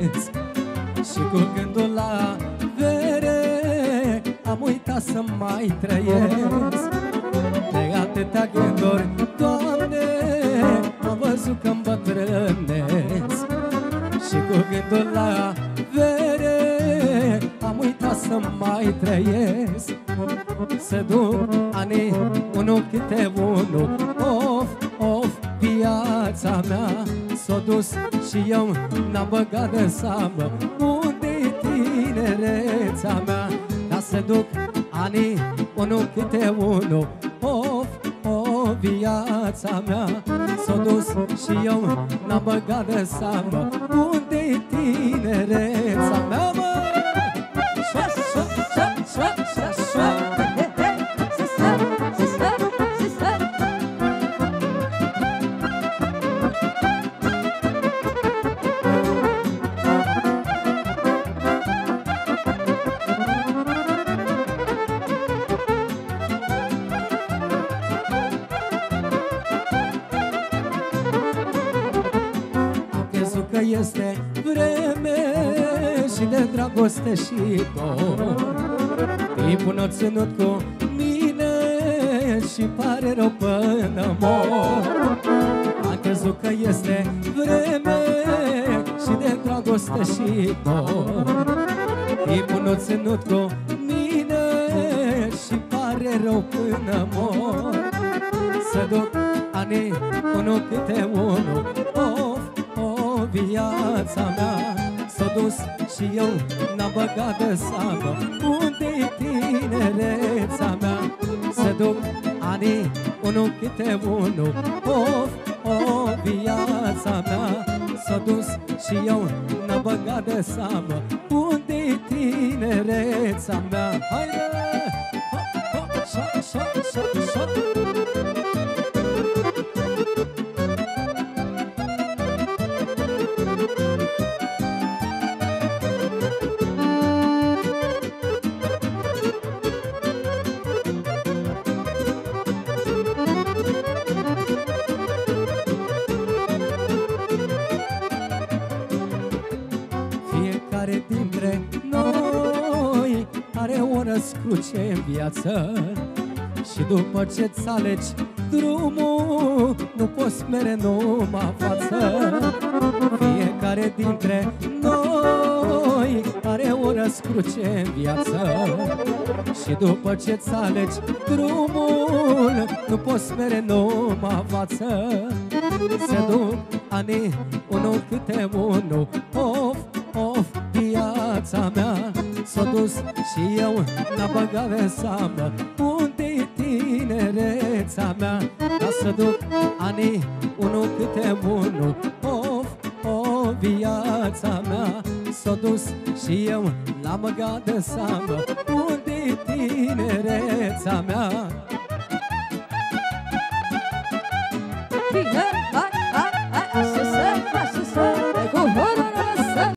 îmbătrânesc Și cu gândul la vere Am uitat să mai trăiesc. De atâtea gânduri, Doamne Am văzut că îmbătrânesc. Și cu gândul la vere Am uitat să mai trăiesc. Să duc ani unul câte unul Of, of, viața mea. S-a dus și eu n-am băgat de seamă. Unde-i tinerețea mea? Ca să duc ani unul câte unul Of, of, viața mea. S-a dus și eu n-am băgat de seamă. Unde-i tinerețea mea, mă? Șa, șa, șa, șa, șa, crezut că este vreme și de dragoste și dor. Timpul n-a ținut cu mine și pare rău până mor. Am crezut că este vreme și de dragoste și dor. Timpul n-a ținut cu mine și pare rău până mor. Să duc ani unul câte unul. Of, o viața mea. S-a dus și eu n-am băgat de seamă. Unde-i tinerețea mea? Să duc ani unul câte unul. Of, o viața mea. S-a dus și eu n-am băgat de seamă. Unde-i tinerețea mea? Haide! Hop, hop, șa, șa, șa, șa. Fiecare are o răscruce în viață Și după ce-ți alegi drumul Nu poți mere numai față. Fiecare dintre noi are o răscruce în viață Și după ce-ți alegi drumul Nu poți mere numai față. Se duc ani unul câte unul Of, of, viața mea S-a dus și eu n-am băgat de seamă Unde-i tinerețea mea? Ca să duc ani unul câte unul Of, o viața mea. S-a dus și eu n-am băgat de seamă Unde-i tinerețea mea? Bine, hai!